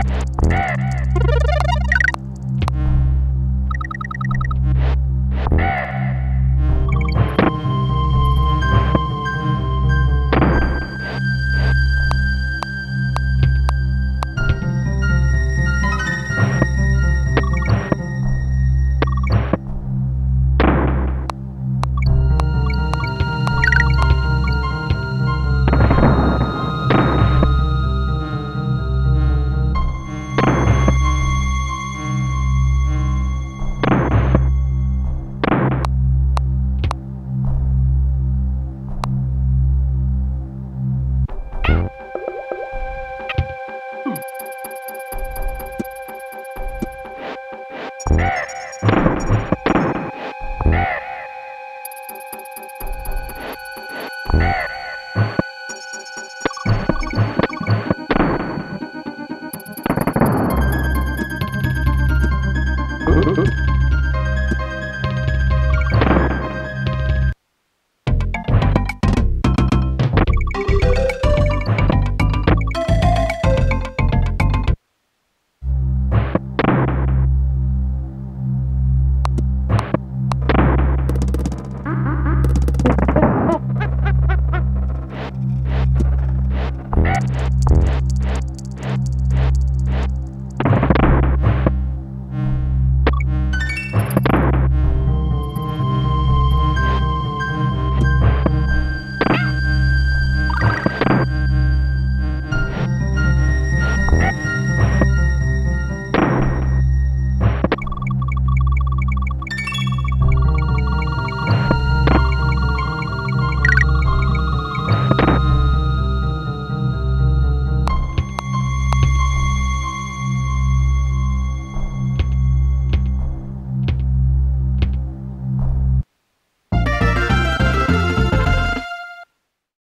Ha